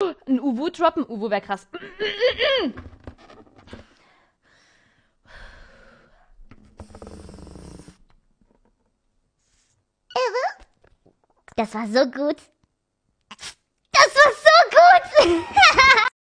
Ein Uwu droppen? Uwu wäre krass. Das war so gut.